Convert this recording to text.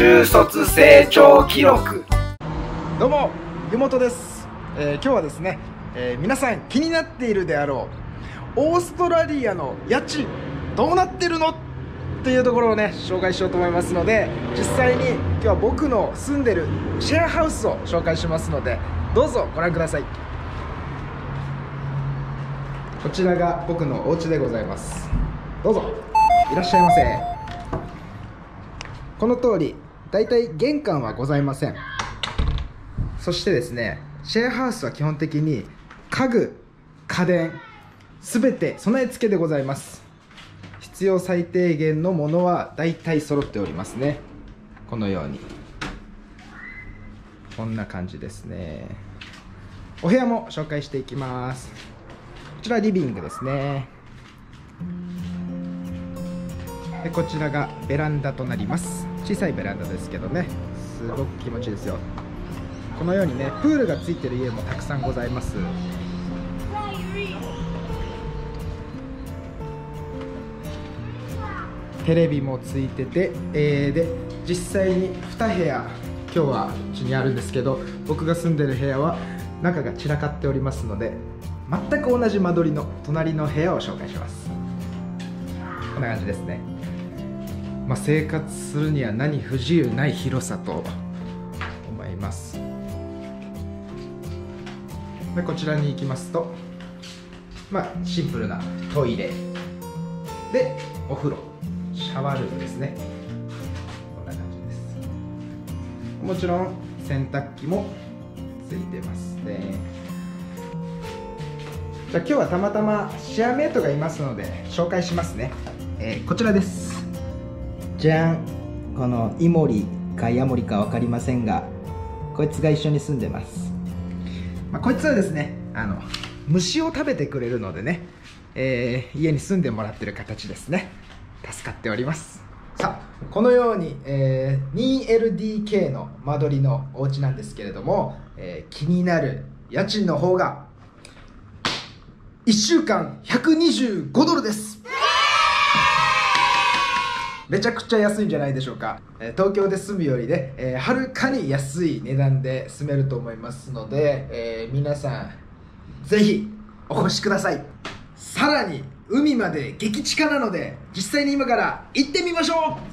中卒成長記録。どうも湯本です、えー今日はですね、えー皆さん気になっているであろうオーストラリアの家賃どうなってるのっていうところをね紹介しようと思いますので実際に今日は僕の住んでるシェアハウスを紹介しますのでどうぞご覧ください。こちらが僕のお家でございます。どうぞ。いらっしゃいませ。この通りだいたい玄関はございません。そしてですねシェアハウスは基本的に家具家電すべて備え付けでございます。必要最低限のものは大体揃っておりますね。このように。こんな感じですね。お部屋も紹介していきます。こちらリビングですね。でこちらがベランダとなります。小さいベランダですけどね。すごく気持ちいいですよ。このようにねプールがついてる家もたくさんございます。テレビもついてて、えーで実際に2部屋今日はうちにあるんですけど僕が住んでる部屋は中が散らかっておりますので全く同じ間取りの隣の部屋を紹介します。こんな感じですね、まあ、生活するには何不自由ない広さと思います。でこちらに行きますとまあシンプルなトイレ。でお風呂。シャワールームですね。こんな感じです。もちろん洗濯機もついてますね。じゃあ今日はたまたまシェアメイトがいますので紹介しますね、えーこちらです。じゃんこのイモリかヤモリか分かりませんがこいつが一緒に住んでます。まあ、こいつはですねあの虫を食べてくれるのでね、えー家に住んでもらってる形ですね。助かっております。さあこのように、えー 2LDK の間取りのお家なんですけれども、えー気になる家賃の方が1週間125ドルです。めちゃくちゃ安いんじゃないでしょうか、え東京で住むよりね、えーはるかに安い値段で住めると思いますので、えー皆さんぜひお越しください。さらに海まで激近なので実際に今から行ってみましょう。